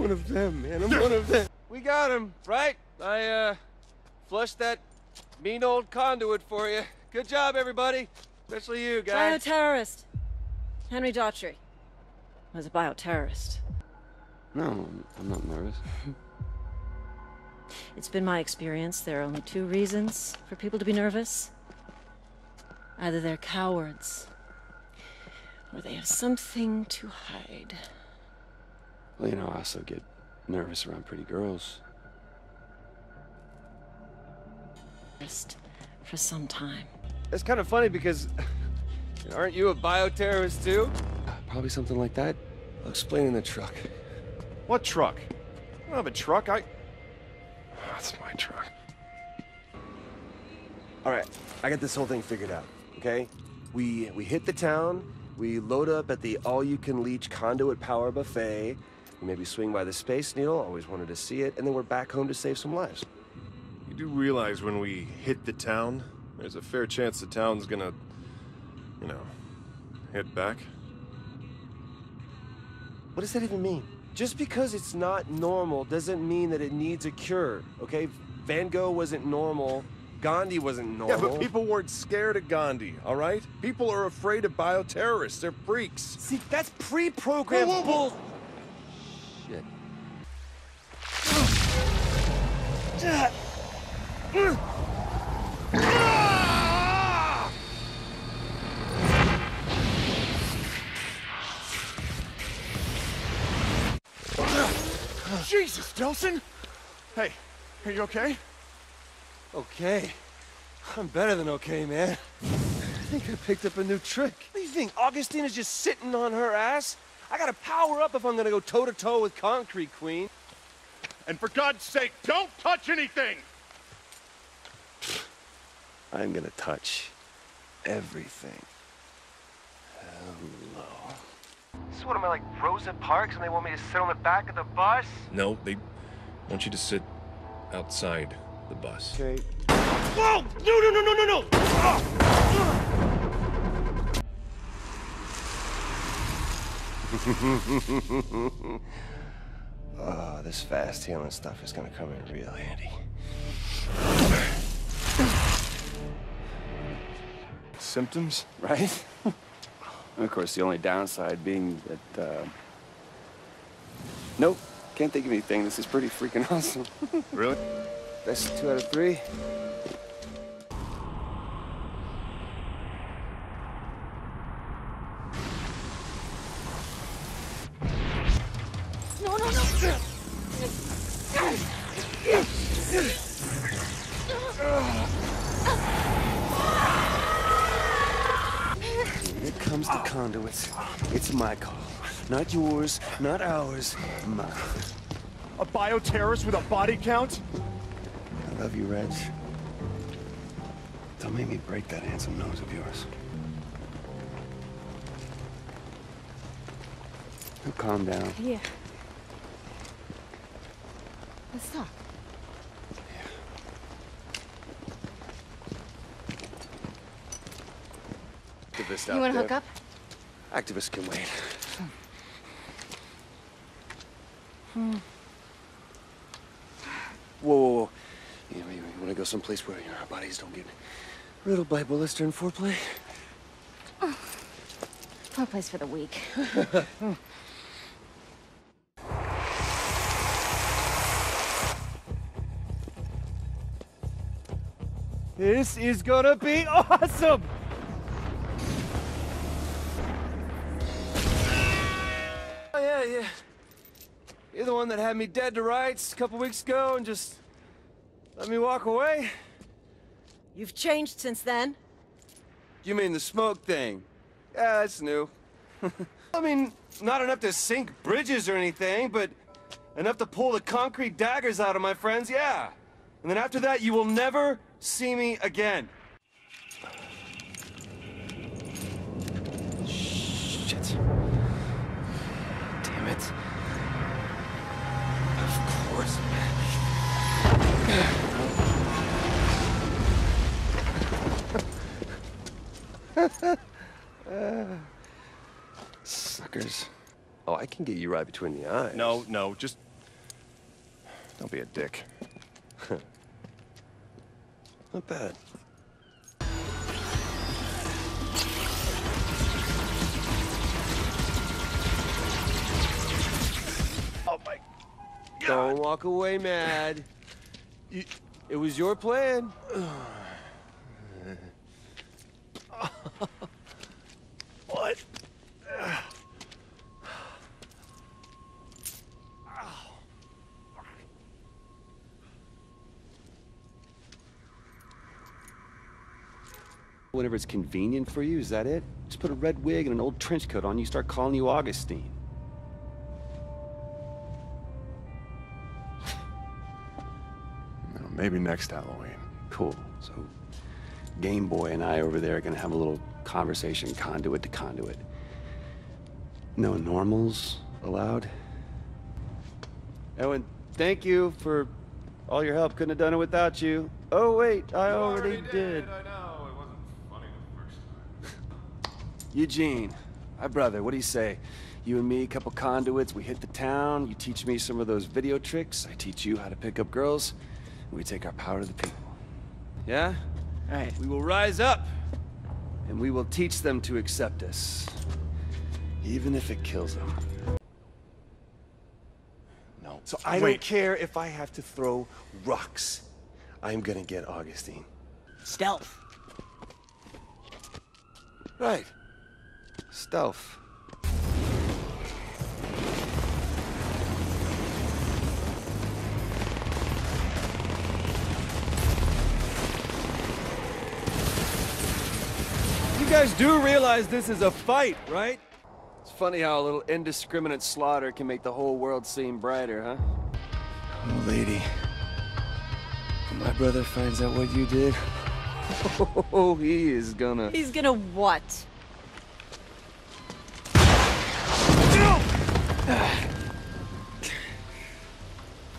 one of them, man. I'm one of them. We got him, right? I, uh, flushed that mean old conduit for you. Good job, everybody. Especially you, guys. Bioterrorist. Henry Daughtry was a bioterrorist. No, I'm not nervous. It's been my experience there are only two reasons for people to be nervous. Either they're cowards, or they have something to hide. Well, you know, I also get nervous around pretty girls. Just for some time. It's kind of funny because aren't you a bioterrorist too? Uh, probably something like that. I'll explain in the truck. What truck? I don't have a truck. I. That's my truck. All right, I got this whole thing figured out. Okay, we we hit the town. We load up at the all-you-can-leech conduit power buffet. We maybe swing by the Space Needle. Always wanted to see it, and then we're back home to save some lives. You do realize when we hit the town, there's a fair chance the town's gonna, you know, hit back. What does that even mean? Just because it's not normal doesn't mean that it needs a cure. Okay, Van Gogh wasn't normal. Gandhi wasn't normal. Yeah, but people weren't scared of Gandhi, all right? People are afraid of bioterrorists. They're freaks. See, that's pre-programmed bull. Jesus, Delsin! Hey, are you okay? Okay. I'm better than okay, man. I think I picked up a new trick. What do you think? Augustine is just sitting on her ass? I gotta power up if I'm gonna go toe to toe with Concrete Queen. And for God's sake, don't touch anything! I'm gonna touch everything. Hello. So what am I like Rosa Parks and they want me to sit on the back of the bus? No, they want you to sit outside the bus. Okay. Whoa! No, no, no, no, no, no! Oh, this fast healing stuff is gonna come in real handy. Symptoms? Right? And of course, the only downside being that, uh... Nope, can't think of anything. This is pretty freaking awesome. Really? That's two out of three. No, no, no! When it comes to conduits, it's my call. Not yours, not ours, mine. A bioterrorist with a body count? I love you, Reg. Don't make me break that handsome nose of yours. Now calm down. Yeah. Let's talk. Activist You wanna hook up? Activists can wait. Hmm. Whoa, whoa, whoa. You, you, you want to go someplace where our bodies don't get riddled by bullets during foreplay? No place for the weak. This is gonna be awesome! Oh, yeah, yeah. You're the one that had me dead to rights a couple weeks ago and just let me walk away? You've changed since then. You mean the smoke thing? Yeah, that's new. I mean, not enough to sink bridges or anything, but enough to pull the concrete daggers out of my friends, yeah. And then after that, you will never see me again. Shit. Damn it. Of course. Suckers. Oh, I can get you right between the eyes. No, no, just Don't be a dick. Not bad. Oh my Don't walk away mad. You, it was your plan. What? Whenever it's convenient for you, is that it? Just put a red wig and an old trench coat on, you start calling you Augustine. No, maybe next Halloween. Cool. So, Game Boy and I over there are gonna have a little conversation, conduit to conduit. No normals allowed. Owen, thank you for all your help. Couldn't have done it without you. Oh wait, I already, did. I know. It wasn't funny the first time. Eugene, my brother, what do you say? You and me, a couple conduits, we hit the town, you teach me some of those video tricks, I teach you how to pick up girls, and we take our power to the people. Yeah? Alright, we will rise up, and we will teach them to accept us. Even if it kills them. No. So I Wait. don't care if I have to throw rocks. I'm gonna get Augustine. Stealth. Right. Stealth. You guys do realize this is a fight, right? It's funny how a little indiscriminate slaughter can make the whole world seem brighter, huh? Oh, lady. When my brother finds out what you did, oh, he is gonna. He's gonna what?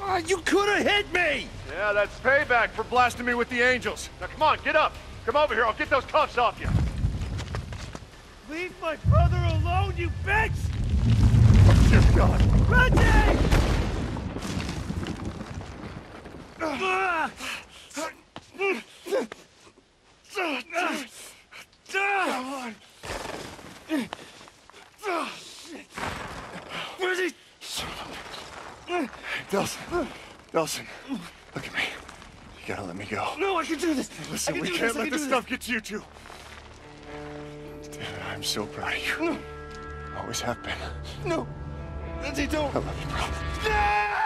Ah, you could have hit me! Yeah, that's payback for blasting me with the angels. Now come on, get up. Come over here. I'll get those cuffs off you. Leave my brother alone, you bitch! Oh, Dear God. Reggie! Where's he? Delsin. Delsin. Look at me. You gotta let me go. No, I can do this. Listen, we can't this. Let can this stuff get to you two. I'm so proud of you. No. Always have been. No, Reggie, don't. I love you, bro. This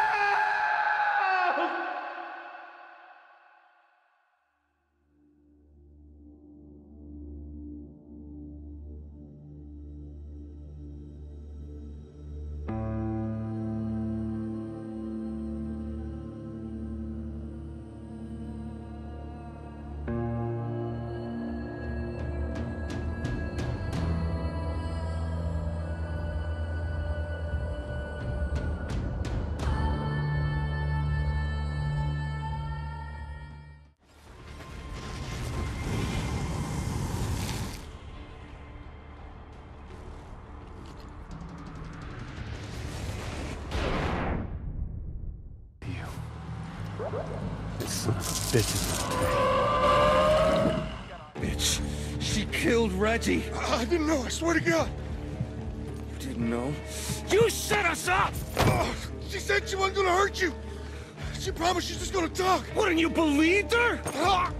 son of a bitch is Bitch. She killed Reggie. I didn't know. I swear to God. You didn't know? You set us up! Oh, she said she wasn't gonna hurt you. She promised she's just gonna talk. Wouldn't you believe her? Ah!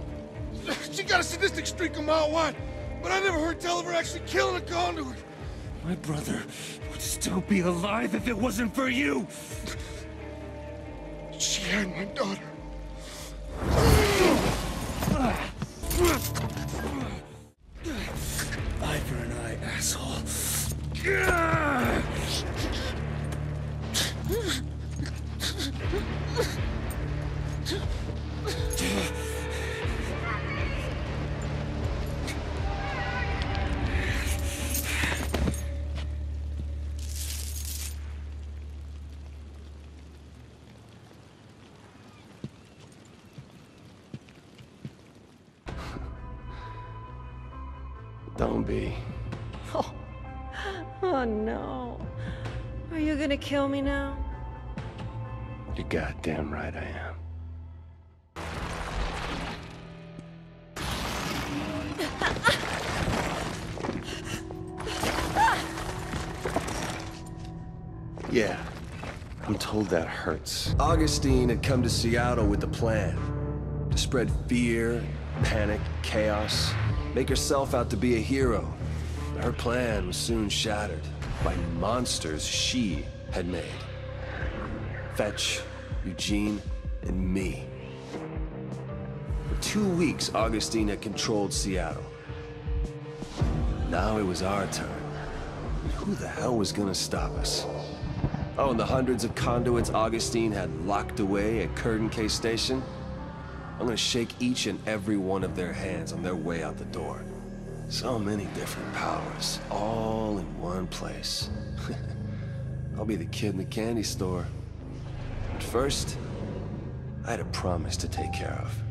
She got a sadistic streak a mile wide, but I never heard tell of her actually killing a conduit. My brother would still be alive if it wasn't for you. She had my daughter. Eye Don't be. Oh. oh no. Are you gonna kill me now? You're goddamn right I am. Yeah, I'm told that hurts. Augustine had come to Seattle with a plan. To spread fear, panic, chaos. Make herself out to be a hero. Her plan was soon shattered by monsters she had made. Fetch, Eugene, and me. For two weeks, Augustine had controlled Seattle. Now it was our turn. Who the hell was gonna stop us? Oh, and the hundreds of conduits Augustine had locked away at Curdun Cay Station? I'm gonna shake each and every one of their hands on their way out the door. So many different powers, all in one place. I'll be the kid in the candy store. But first, I had a promise to take care of.